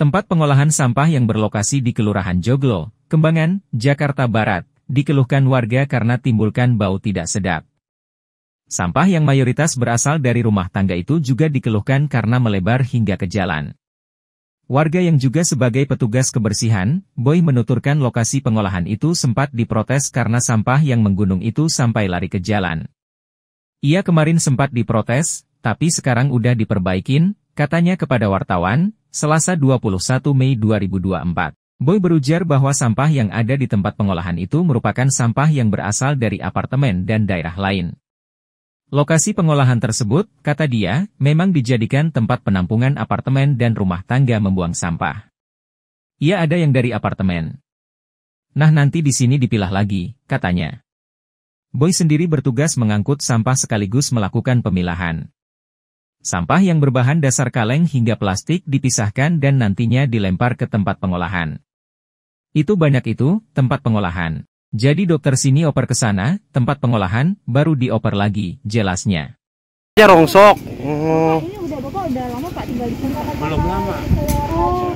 Tempat pengolahan sampah yang berlokasi di Kelurahan Joglo, Kembangan, Jakarta Barat, dikeluhkan warga karena timbulkan bau tidak sedap. Sampah yang mayoritas berasal dari rumah tangga itu juga dikeluhkan karena melebar hingga ke jalan. Warga yang juga sebagai petugas kebersihan, Boy menuturkan lokasi pengolahan itu sempat diprotes karena sampah yang menggunung itu sampai lari ke jalan. Ia kemarin sempat diprotes, tapi sekarang udah diperbaikin, katanya kepada wartawan, Selasa 21 Mei 2024. Boy berujar bahwa sampah yang ada di tempat pengolahan itu merupakan sampah yang berasal dari apartemen dan daerah lain. Lokasi pengolahan tersebut, kata dia, memang dijadikan tempat penampungan apartemen dan rumah tangga membuang sampah. Ia ada yang dari apartemen. Nah nanti di sini dipilah lagi, katanya. Boy sendiri bertugas mengangkut sampah sekaligus melakukan pemilahan. Sampah yang berbahan dasar kaleng hingga plastik dipisahkan dan nantinya dilempar ke tempat pengolahan. Itu banyak itu, tempat pengolahan. Jadi dokter sini oper ke sana, tempat pengolahan, baru dioper lagi, jelasnya. Ya rongsok. Oh. Ini udah Bapak udah lama Pak tinggal di sini? Belum lama. Oh,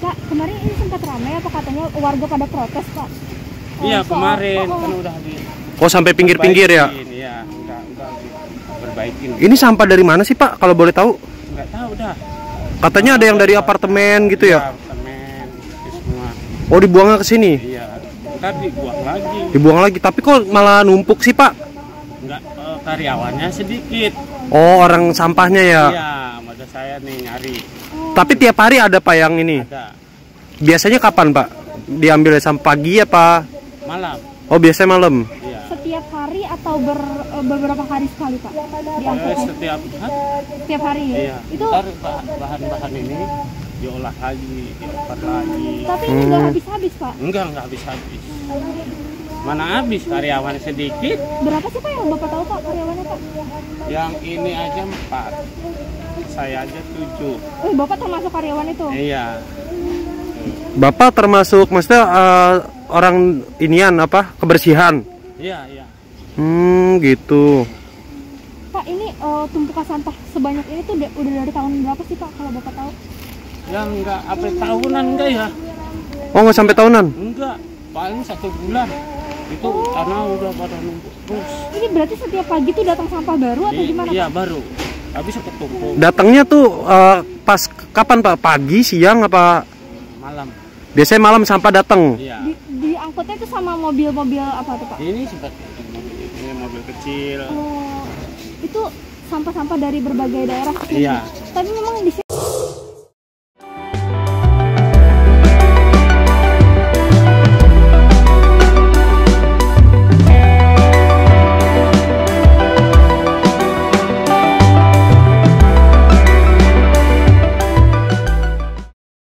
Kak, kemarin ini sempat ramai apa katanya warga pada protes Pak? Iya, kemarin oh, kan udah di Oh sampai pinggir-pinggir ya. perbaikin, Iya, enggak enggak diperbaikin. Ini sampah dari mana sih Pak? Kalau boleh tahu? Enggak tahu dah. Katanya ada yang dari apartemen gitu ya. Apartemen itu semua. Oh dibuangnya ke sini. Iya. Ntar dibuang lagi. Dibuang lagi. Tapi kok malah numpuk sih Pak? Enggak eh, karyawannya sedikit. Oh orang sampahnya ya. Iya, masa saya nih nyari. Tapi tiap hari ada Pak yang ini. Ada Biasanya kapan Pak? Diambil sampai pagi apa? malam. Oh biasanya malam. Setiap hari atau ber, eh, beberapa hari sekali Pak? Eh, setiap hari. setiap hari ya? Iya. Itu Ntar bahan-bahan ini diolah lagi, dioper lagi. tapi ini nggak habis-habis Pak. Enggak, enggak habis-habis. Mana habis karyawan sedikit, Berapa sih Pak yang Bapak tahu Pak karyawannya Pak? yang ini aja empat. Saya aja tujuh. Eh, Bapak termasuk karyawan itu? Iya. Bapak termasuk maksudnya eh, orang inian apa? Kebersihan. Iya, iya. Hmm gitu. Pak ini eh, tumpukan sampah sebanyak ini tuh udah, dari tahun berapa sih Pak kalau Bapak tahu? Yang enggak apa tahunan enggak ya? Oh nggak sampai tahunan? Enggak, paling satu bulan. Itu karena udah pada numpuk terus. Ini berarti setiap pagi tuh datang sampah baru atau I- gimana Iya, Pak? baru. Habis ketumpuk Datangnya tuh eh, pas kapan Pak? Pagi, siang apa? malam. Biasanya malam sampah datang. Iya. Di, diangkutnya itu sama mobil-mobil apa tuh Pak? Ini seperti mobil ini mobil kecil. Oh, itu sampah-sampah dari berbagai daerah. Iya. Tapi